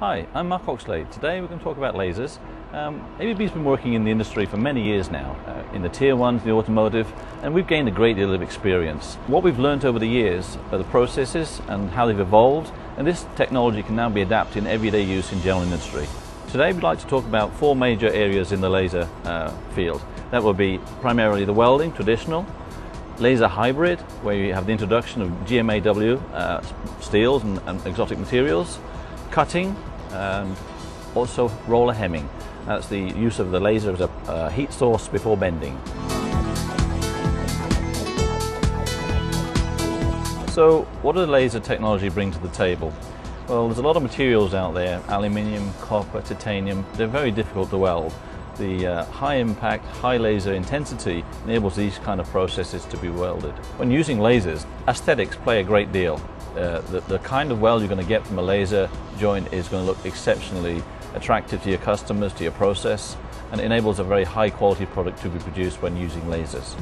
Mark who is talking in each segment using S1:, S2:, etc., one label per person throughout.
S1: Hi, I'm Mark Oxlade. Today we're going to talk about lasers. Um, ABB's been working in the industry for many years now, uh, in the tier ones, the automotive, and we've gained a great deal of experience. What we've learned over the years are the processes and how they've evolved, and this technology can now be adapted in everyday use in general industry. Today we'd like to talk about four major areas in the laser uh, field. That will be primarily the welding, traditional, laser hybrid, where you have the introduction of GMAW uh, steels and, and, exotic materials, cutting, and also roller hemming. That's the use of the laser as a uh, heat source before bending. So what does laser technology bring to the table? Well, there's a lot of materials out there, aluminium, copper, titanium, they're very difficult to weld. The uh, high impact, high laser intensity enables these kind of processes to be welded. When using lasers, aesthetics play a great deal. Uh, the, the kind of weld you're going to get from a laser joint is going to look exceptionally attractive to your customers, to your process, and enables a very high quality product to be produced when using lasers.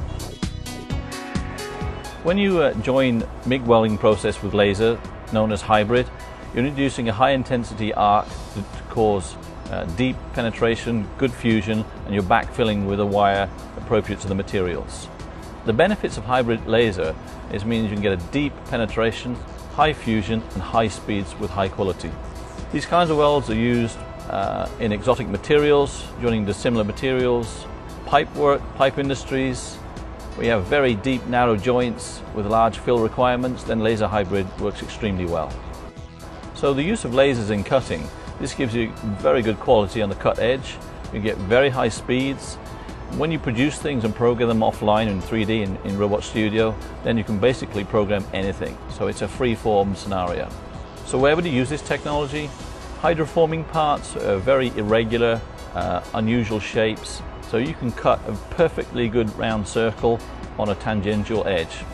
S1: When you uh, join MIG welding process with laser, known as hybrid, you're introducing a high intensity arc to cause uh, deep penetration, good fusion, and you're backfilling with a wire appropriate to the materials. The benefits of hybrid laser is means you can get a deep penetration, high fusion, and high speeds with high quality. These kinds of welds are used uh, in exotic materials, joining dissimilar materials, pipe work, pipe industries. We have very deep, narrow joints with large fill requirements, then laser hybrid works extremely well. So the use of lasers in cutting, this gives you very good quality on the cut edge. You get very high speeds. When you produce things and program them offline in 3D in, in Robot Studio, then you can basically program anything. So it's a free-form scenario. So where would you use this technology? Hydroforming parts are very irregular, uh, unusual shapes, so you can cut a perfectly good round circle on a tangential edge.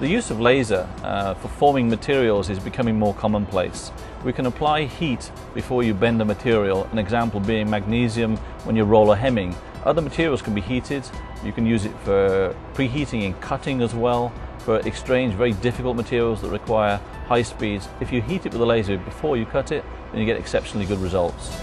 S1: The use of laser uh, for forming materials is becoming more commonplace. We can apply heat before you bend a material, an example being magnesium when you roller hemming. Other materials can be heated. You can use it for preheating and cutting as well, for exchange very difficult materials that require high speeds. If you heat it with a laser before you cut it, then you get exceptionally good results.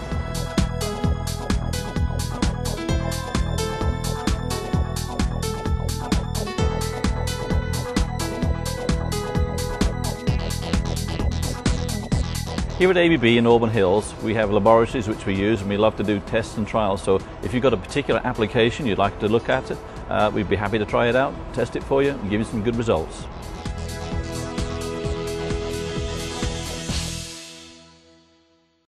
S1: Here at ABB in Auburn Hills, we have laboratories which we use and we love to do tests and trials. So if you've got a particular application you'd like to look at it, uh, we'd be happy to try it out, test it for you and give you some good results.